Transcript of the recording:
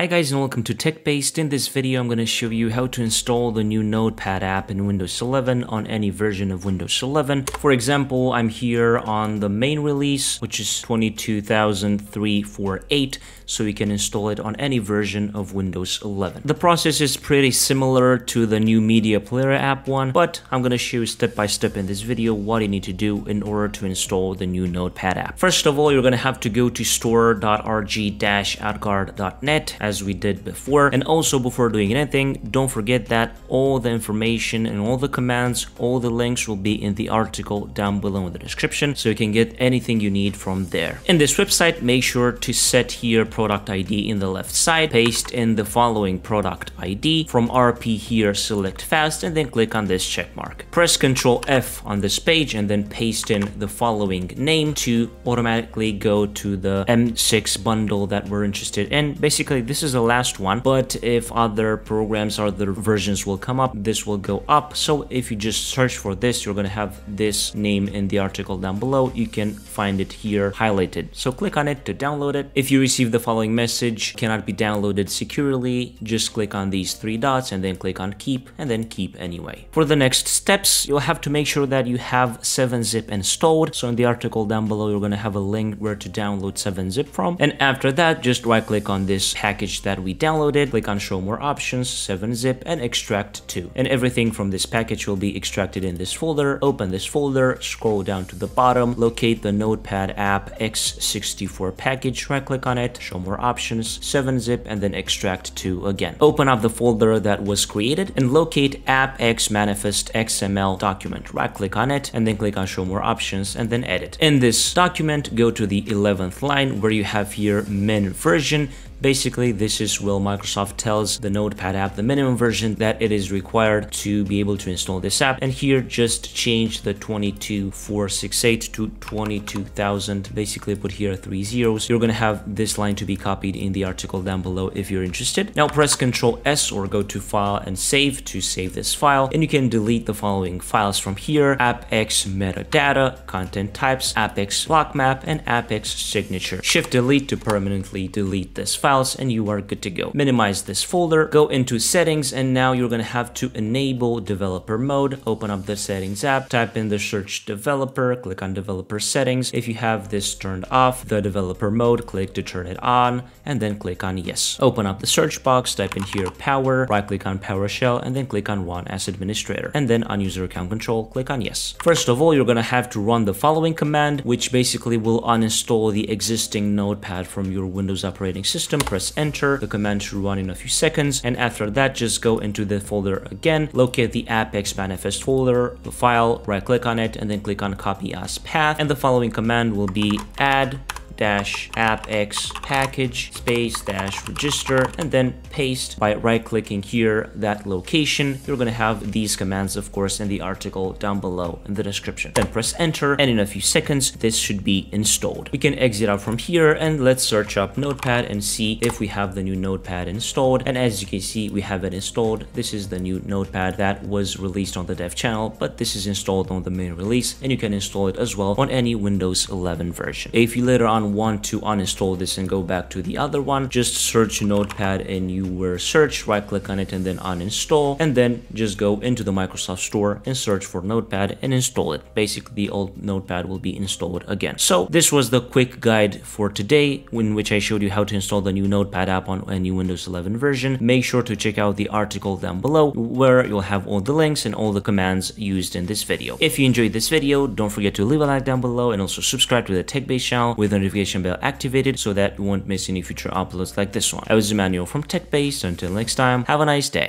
Hi guys and welcome to TechBased. In this video I'm going to show you how to install the new Notepad app in Windows 11 on any version of Windows 11. For example, I'm here on the main release which is 22348 so you can install it on any version of Windows 11. The process is pretty similar to the new Media Player app one, but I'm going to show you step by step in this video what you need to do in order to install the new Notepad app. First of all, you're going to have to go to store.rg-adguard.net as we did before. And also before doing anything, don't forget that all the information and all the commands, all the links will be in the article down below in the description so you can get anything you need from there. In this website, make sure to set here product ID in the left side, paste in the following product ID. From RP here, select fast and then click on this check mark. Press Ctrl F on this page and then paste in the following name to automatically go to the MSIX bundle that we're interested in. Basically, this is the last one, but if other programs or other versions will come up, this will go up. So if you just search for this, you're to have this name in the article down below. You can find it here highlighted. So click on it to download it. If you receive the following message, cannot be downloaded securely, just click on these three dots and then click on keep and then keep anyway. For the next steps, you'll have to make sure that you have 7-zip installed. So in the article down below, you're to have a link where to download 7-zip from. And after that, just right click on this package that we downloaded, click on show more options, 7-zip and extract to. And everything from this package will be extracted in this folder. Open this folder, scroll down to the bottom, locate the Notepad app x64 package, right click on it, show more options, 7-zip and then extract to again. Open up the folder that was created and locate AppX manifest XML document. Right click on it and then click on show more options and then edit. In this document, go to the 11th line where you have here min version Basically, this is where Microsoft tells the Notepad app the minimum version that it is required to be able to install this app. And here, just change the 22468 to 22,000. Basically, put here three zeros. You're going to have this line to be copied in the article down below if you're interested. Now press Ctrl S or go to File and Save to save this file. And you can delete the following files from here. AppX metadata, content types, AppX block map, and AppX signature. Shift delete to permanently delete this file files and you are good to go. Minimize this folder, go into settings and now you're to have to enable developer mode. Open up the settings app, type in the search developer, click on developer settings. If you have this turned off, the developer mode, click to turn it on and then click on yes. Open up the search box, type in here power, right click on PowerShell and then click on run as administrator and then on user account control, click on yes. First of all, you're to have to run the following command, which basically will uninstall the existing notepad from your Windows operating system press enter. The command should run in a few seconds. And after that, just go into the folder again, locate the AppX manifest folder, the file, right click on it, and then click on copy as path. And the following command will be add dash appx package space dash register and then paste by right clicking here that location. You're going to have these commands, of course, in the article down below in the description. Then press enter and in a few seconds, this should be installed. We can exit out from here and let's search up notepad and see if we have the new notepad installed. And as you can see, we have it installed. This is the new notepad that was released on the dev channel, but this is installed on the main release and you can install it as well on any Windows 11 version. If you later on want to uninstall this and go back to the other one, just search Notepad in your search, right click on it and then uninstall, and then just go into the Microsoft Store and search for Notepad and install it. Basically, the old Notepad will be installed again. So this was the quick guide for today in which I showed you how to install the new Notepad app on any Windows 11 version. Make sure to check out the article down below where you'll have all the links and all the commands used in this video. If you enjoyed this video, don't forget to leave a like down below and also subscribe to the TechBased channel with notifications notification bell activated so that you won't miss any future uploads like this one. I was Emmanuel from TechBased. Until next time, have a nice day.